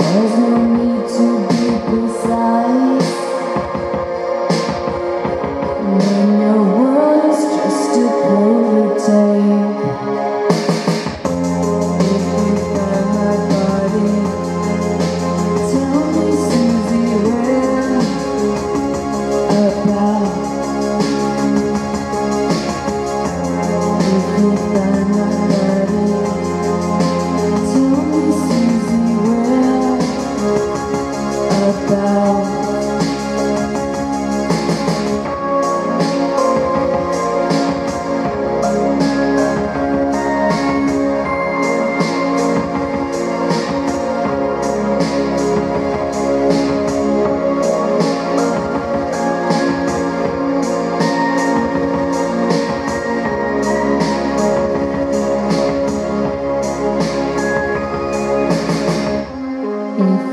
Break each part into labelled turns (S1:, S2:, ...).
S1: Oh.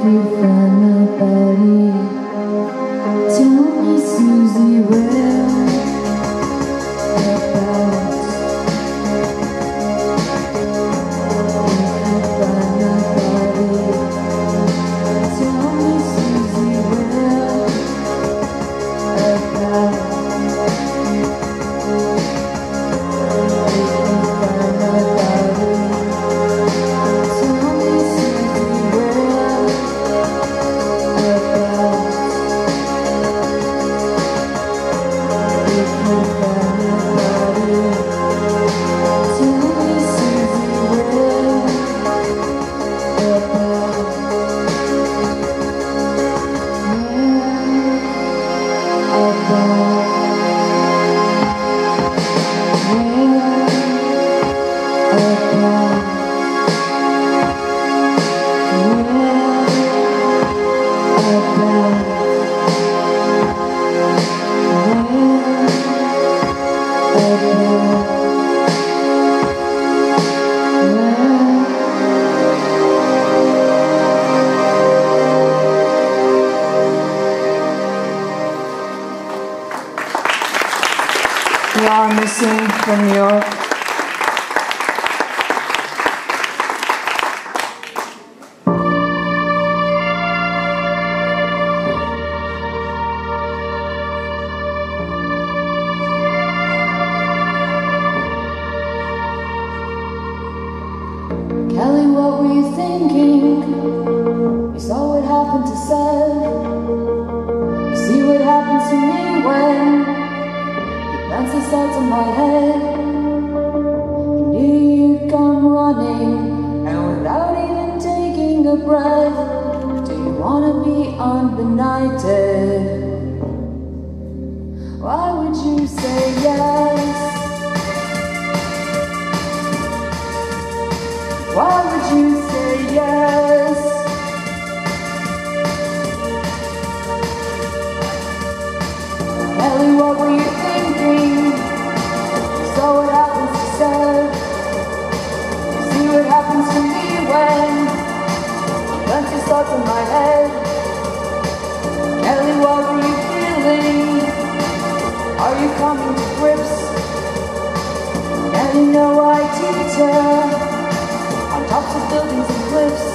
S1: everything We are missing from New Kelly, what were you thinking? You saw what happened to Seth. these in my head knew you'd come running And without even taking a breath Do you wanna be unbenighted? Why would you say yes? Why would you say yes? Ellie, what were you thoughts in my head Kelly, what are you feeling? Are you coming to grips? And you know I teach her On tops of buildings and cliffs